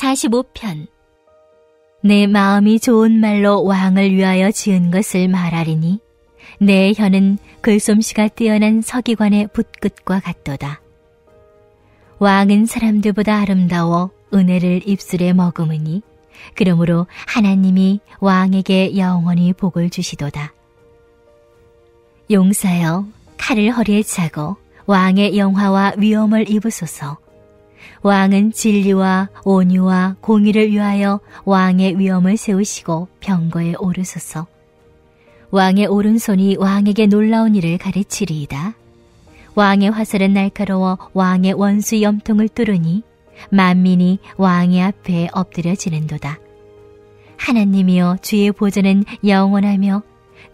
45편 내 마음이 좋은 말로 왕을 위하여 지은 것을 말하리니 내 혀는 글솜씨가 뛰어난 서기관의 붓끝과 같도다. 왕은 사람들보다 아름다워 은혜를 입술에 머금으니 그러므로 하나님이 왕에게 영원히 복을 주시도다. 용사여 칼을 허리에 차고 왕의 영화와 위엄을 입으소서. 왕은 진리와 온유와 공의를 위하여 왕의 위엄을 세우시고 병거에 오르소서. 왕의 오른손이 왕에게 놀라운 일을 가르치리이다. 왕의 화살은 날카로워 왕의 원수 염통을 뚫으니 만민이 왕의 앞에 엎드려지는도다. 하나님이여 주의 보전은 영원하며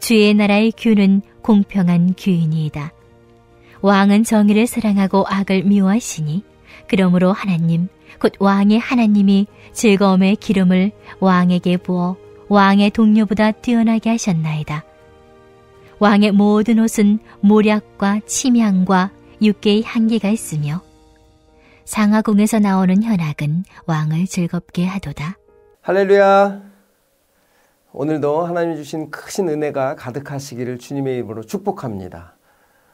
주의 나라의 규는 공평한 규인이다. 왕은 정의를 사랑하고 악을 미워하시니 그러므로 하나님 곧 왕의 하나님이 즐거움의 기름을 왕에게 부어 왕의 동료보다 뛰어나게 하셨나이다. 왕의 모든 옷은 모략과 침향과 육개의 향기가 있으며 상하궁에서 나오는 현악은 왕을 즐겁게 하도다. 할렐루야. 오늘도 하나님 주신 크신 은혜가 가득하시기를 주님의 이름으로 축복합니다.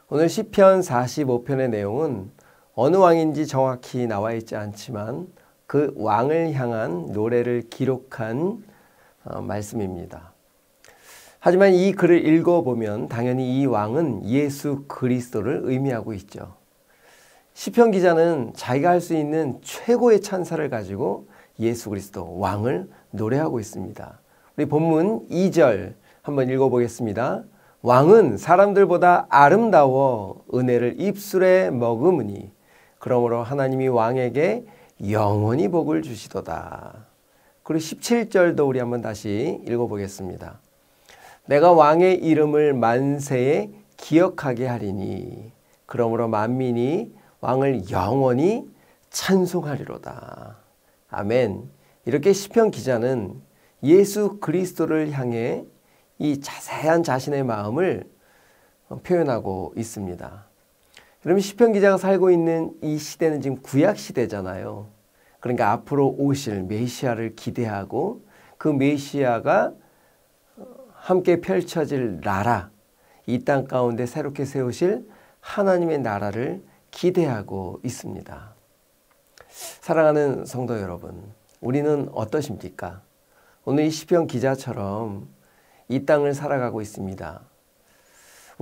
오늘 시편 45편의 내용은 어느 왕인지 정확히 나와 있지 않지만 그 왕을 향한 노래를 기록한 어, 말씀입니다. 하지만 이 글을 읽어보면 당연히 이 왕은 예수 그리스도를 의미하고 있죠. 시편 기자는 자기가 할 수 있는 최고의 찬사를 가지고 예수 그리스도 왕을 노래하고 있습니다. 우리 본문 2절 한번 읽어보겠습니다. 왕은 사람들보다 아름다워 은혜를 입술에 머금으니 그러므로 하나님이 왕에게 영원히 복을 주시도다. 그리고 17절도 우리 한번 다시 읽어보겠습니다. 내가 왕의 이름을 만세에 기억하게 하리니 그러므로 만민이 왕을 영원히 찬송하리로다. 아멘. 이렇게 시편 기자는 예수 그리스도를 향해 이 자세한 자신의 마음을 표현하고 있습니다. 그러면 시편 기자가 살고 있는 이 시대는 지금 구약 시대잖아요. 그러니까 앞으로 오실 메시아를 기대하고 그 메시아가 함께 펼쳐질 나라, 이 땅 가운데 새롭게 세우실 하나님의 나라를 기대하고 있습니다. 사랑하는 성도 여러분, 우리는 어떠십니까? 오늘 이 시편 기자처럼 이 땅을 살아가고 있습니다.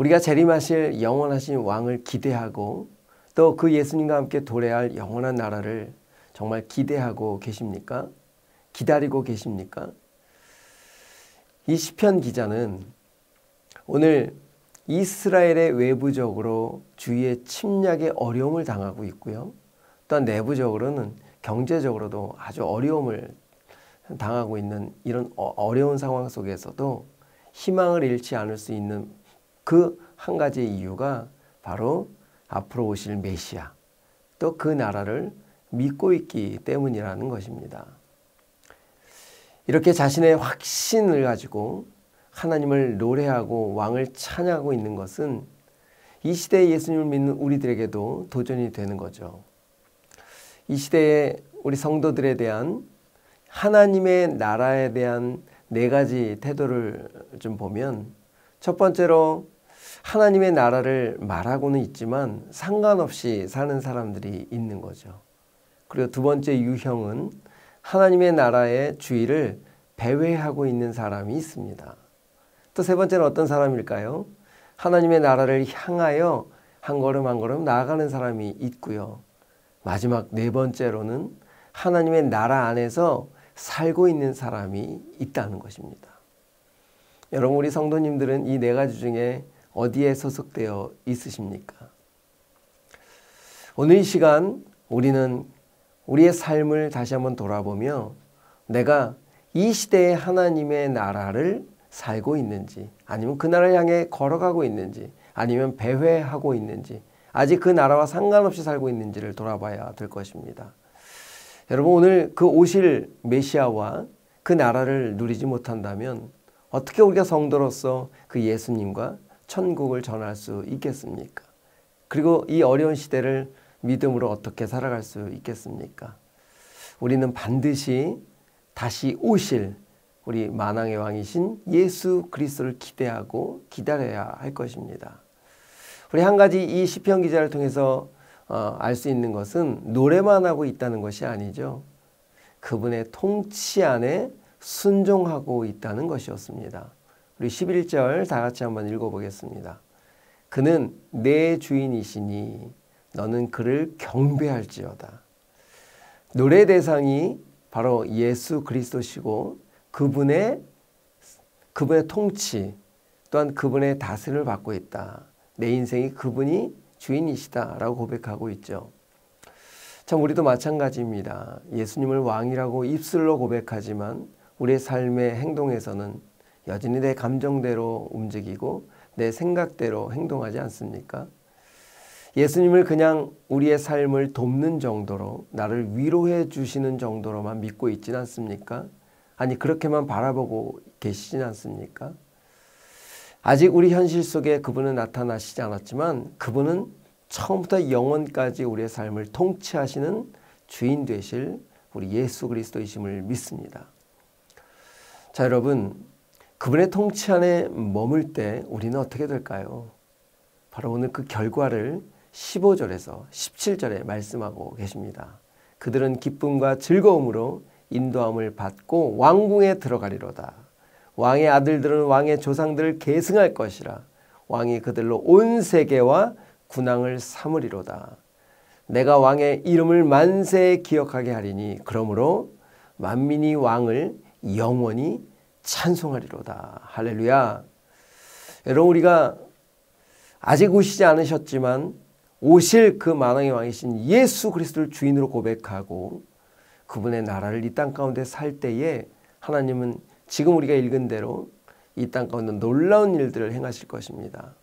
우리가 재림하실 영원하신 왕을 기대하고 또 그 예수님과 함께 도래할 영원한 나라를 정말 기대하고 계십니까? 기다리고 계십니까? 이 시편 기자는 오늘 이스라엘의 외부적으로 주위의 침략에 어려움을 당하고 있고요. 또한 내부적으로는 경제적으로도 아주 어려움을 당하고 있는 이런 어, 어려운 상황 속에서도 희망을 잃지 않을 수 있는 그 한 가지 이유가 바로 앞으로 오실 메시아 또 그 나라를 믿고 있기 때문이라는 것입니다. 이렇게 자신의 확신을 가지고 하나님을 노래하고 왕을 찬양하고 있는 것은 이 시대에 예수님을 믿는 우리들에게도 도전이 되는 거죠. 이 시대에 우리 성도들에 대한 하나님의 나라에 대한 네 가지 태도를 좀 보면 첫 번째로 하나님의 나라를 말하고는 있지만 상관없이 사는 사람들이 있는 거죠. 그리고 두 번째 유형은 하나님의 나라의 주의를 배회하고 있는 사람이 있습니다. 또 세 번째는 어떤 사람일까요? 하나님의 나라를 향하여 한 걸음 한 걸음 나아가는 사람이 있고요. 마지막 네 번째로는 하나님의 나라 안에서 살고 있는 사람이 있다는 것입니다. 여러분 우리 성도님들은 이 네 가지 중에 어디에 소속되어 있으십니까? 오늘 이 시간 우리는 우리의 삶을 다시 한번 돌아보며 내가 이 시대의 하나님의 나라를 살고 있는지 아니면 그 나라를 향해 걸어가고 있는지 아니면 배회하고 있는지 아직 그 나라와 상관없이 살고 있는지를 돌아봐야 될 것입니다. 여러분 오늘 그 오실 메시아와 그 나라를 누리지 못한다면 어떻게 우리가 성도로서 그 예수님과 천국을 전할 수 있겠습니까? 그리고 이 어려운 시대를 믿음으로 어떻게 살아갈 수 있겠습니까? 우리는 반드시 다시 오실 우리 만왕의 왕이신 예수 그리스도를 기대하고 기다려야 할 것입니다. 우리 한 가지 이 시편 기자를 통해서 어, 알수 있는 것은 노래만 하고 있다는 것이 아니죠. 그분의 통치 안에 순종하고 있다는 것이었습니다. 우리 11절 다 같이 한번 읽어보겠습니다. 그는 내 주인이시니 너는 그를 경배할지어다. 노래 대상이 바로 예수 그리스도시고 그분의 그분의 통치 또한 그분의 다스림을 받고 있다. 내 인생이 그분이 주인이시다라고 고백하고 있죠. 참 우리도 마찬가지입니다. 예수님을 왕이라고 입술로 고백하지만 우리의 삶의 행동에서는 여전히 내 감정대로 움직이고 내 생각대로 행동하지 않습니까? 예수님을 그냥 우리의 삶을 돕는 정도로 나를 위로해 주시는 정도로만 믿고 있지는 않습니까? 아니 그렇게만 바라보고 계시진 않습니까? 아직 우리 현실 속에 그분은 나타나시지 않았지만 그분은 처음부터 영원까지 우리의 삶을 통치하시는 주인 되실 우리 예수 그리스도이심을 믿습니다. 자, 여러분, 그분의 통치 안에 머물 때 우리는 어떻게 될까요? 바로 오늘 그 결과를 15절에서 17절에 말씀하고 계십니다. 그들은 기쁨과 즐거움으로 인도함을 받고 왕궁에 들어가리로다. 왕의 아들들은 왕의 조상들을 계승할 것이라. 왕이 그들로 온 세계와 군왕을 삼으리로다. 내가 왕의 이름을 만세에 기억하게 하리니 그러므로 만민이 왕을 영원히 찬송하리로다. 할렐루야. 여러분 우리가 아직 오시지 않으셨지만 오실 그 만왕의 왕이신 예수 그리스도를 주인으로 고백하고 그분의 나라를 이 땅 가운데 살 때에 하나님은 지금 우리가 읽은 대로 이 땅 가운데 놀라운 일들을 행하실 것입니다.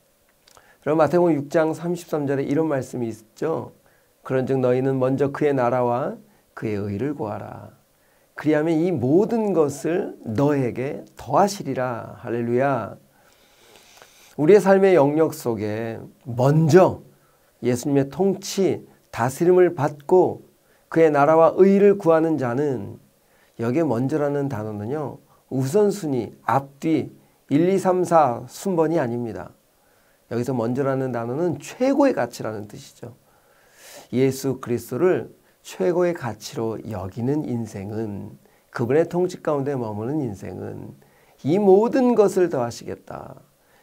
그럼 마태복음 6장 33절에 이런 말씀이 있죠. 그런즉 너희는 먼저 그의 나라와 그의 의를 구하라. 그리하면 이 모든 것을 너에게 더하시리라. 할렐루야. 우리의 삶의 영역 속에 먼저 예수님의 통치, 다스림을 받고 그의 나라와 의를 구하는 자는 여기에 먼저라는 단어는요. 우선순위, 앞뒤, 1, 2, 3, 4 순번이 아닙니다. 여기서 먼저라는 단어는 최고의 가치라는 뜻이죠. 예수 그리스도를 최고의 가치로 여기는 인생은 그분의 통치 가운데 머무는 인생은 이 모든 것을 더하시겠다.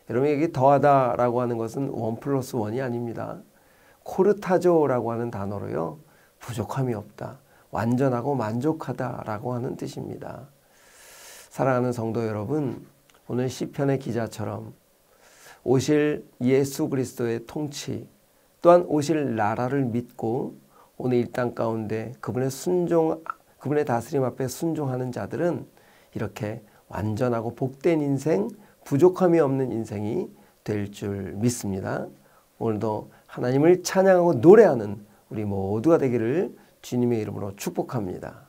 여러분 여기 더하다라고 하는 것은 원 플러스 원이 아닙니다. 코르타조라고 하는 단어로요. 부족함이 없다. 완전하고 만족하다라고 하는 뜻입니다. 사랑하는 성도 여러분, 오늘 시편의 기자처럼 오실 예수 그리스도의 통치 또한 오실 나라를 믿고 오늘 이땅 가운데 그분의 순종 그분의 다스림 앞에 순종하는 자들은 이렇게 완전하고 복된 인생, 부족함이 없는 인생이 될 줄 믿습니다. 오늘도 하나님을 찬양하고 노래하는 우리 모두가 되기를 주님의 이름으로 축복합니다.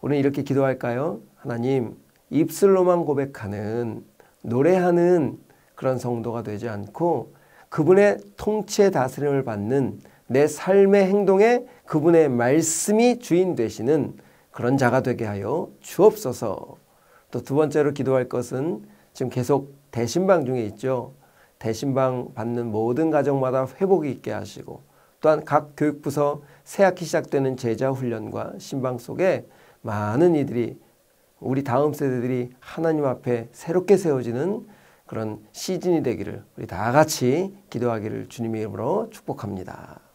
오늘 이렇게 기도할까요? 하나님, 입술로만 고백하는, 노래하는 그런 성도가 되지 않고 그분의 통치의 다스림을 받는 내 삶의 행동에 그분의 말씀이 주인 되시는 그런 자가 되게 하여 주옵소서. 또 두 번째로 기도할 것은 지금 계속 대신방 중에 있죠. 대신방 받는 모든 가정마다 회복이 있게 하시고 또한 각 교육부서 새 학기 시작되는 제자 훈련과 신방 속에 많은 이들이 우리 다음 세대들이 하나님 앞에 새롭게 세워지는 그런 시즌이 되기를 우리 다 같이 기도하기를 주님의 이름으로 축복합니다.